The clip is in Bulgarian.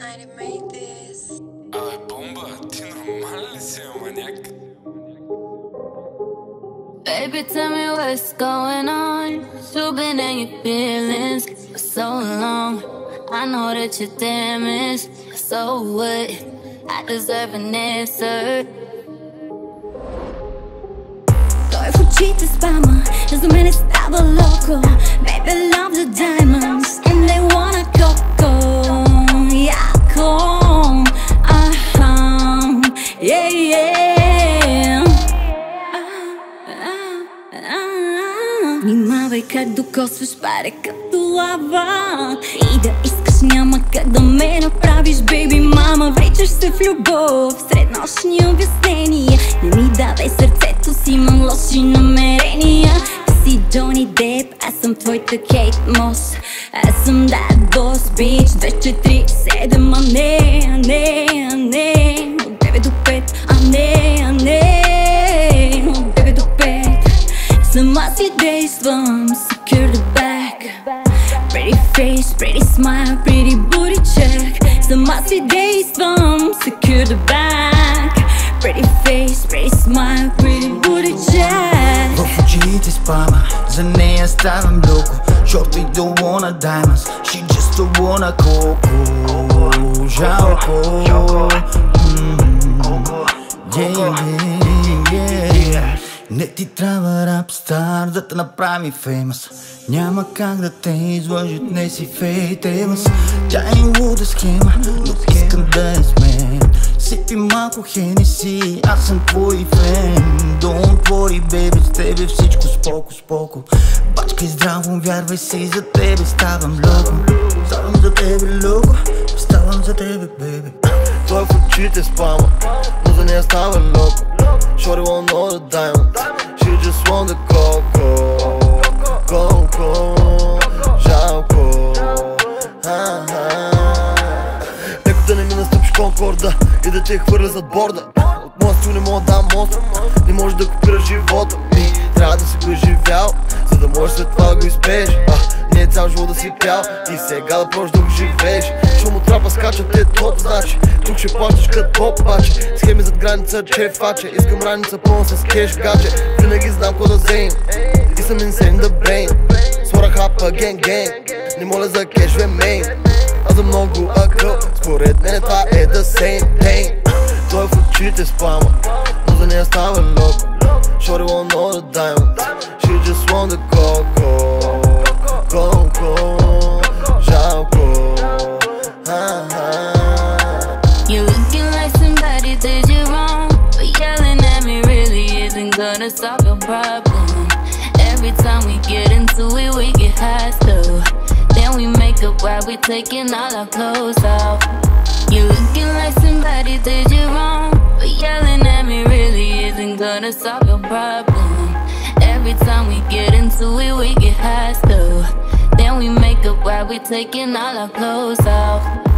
night I made this. Абе, бомба, ти нормален ли си, бе, маняк? Baby, tell me what's going on. You've been in your feelings for so long. I know that you're damaged. So what? I deserve an answer. Той в очите спама, за мене става локо Baby love the diamonds Внимавай как докосваш паре като лава. И да искаш няма как да ме направиш, бейби мама. Вричаш се в любов, среднощни обяснения. Не ми давай сърцето си, имам лоши намерения. Ти си Джони Деп, аз съм твоята Кейт Мос. Аз съм that boss bitch 247, а не, а не, 5 Сама си действам, secure the back Pretty face, pretty smile, pretty booty check Сама си действам, secure the back Pretty face, pretty smile, pretty booty check В очите спама, за нея ставам леко Short we don't wanna diamonds, she just don't wanna coco Жалко М, yeah, yeah, yeah. Не ти трябва рапстар да те направи феймас Няма как да те излъжат, не си фейтемас Тя е луда схема, но искам да я смен Сипи малко Хенеси, аз съм твой фен. Don't worry, baby, с тебе всичко споко, споко. Бачкай здраво, вярвай си, за тебе ставам локо Ставам за тебе локо, ставам за тебе, бебе Той в очите спама, но за нея става локо Shorty want all the diamonds She just want the coco Coco Жалко. Леко да не ми настъпиш конкорда И да те хвърля зад борда. От моя стил не мога да дам мост Не можеш да копираш живота ми. Трябва да си го изживял За да можеш след това да го изпееш. А, Не е цял живот да си пял. И сега да продължиш да го живееш Шум от трапа скача те топ значи. Тук ще плащаш като поп баче Схеми зад граница чефаче Искам раница пълна с кеш гаче. Винаги знам какво да взем И съм insane the brain. Свора хапа ген ген. Не моля за кеш ве мейн. А за много акъл. Според мен това е the same pain. Той в очите спама Но за нея става локо Shorty want all the diamonds. She just want the coco gonna solve your problem. Every time we get into it, we get high still. Then we make up while we taking all our clothes off. You're looking like somebody did you wrong. But yelling at me really isn't gonna solve your problem. Every time we get into it, we get high still. Then we make up while we taking all our clothes off.